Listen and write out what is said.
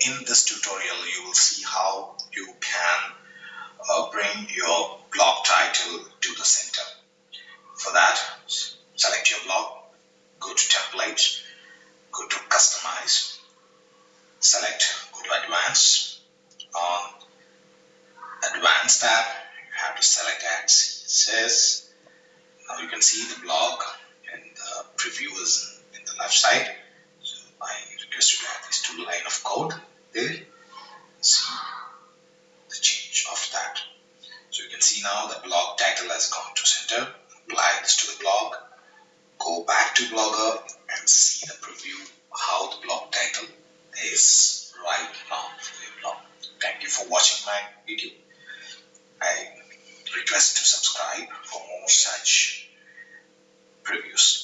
in this tutorial you will see how you can uh, bring your blog title to the center. For that, select your blog, go to templates, go to customize, select go to advanced. On advanced tab, you have to select add CSS. Now you can see the blog and the preview is in the left side. So I request you to code, they see the change of that. So you can see now the blog title has gone to center, apply this to the blog, go back to Blogger and see the preview how the blog title is right now for your blog. Thank you for watching my video. I request to subscribe for more such previews.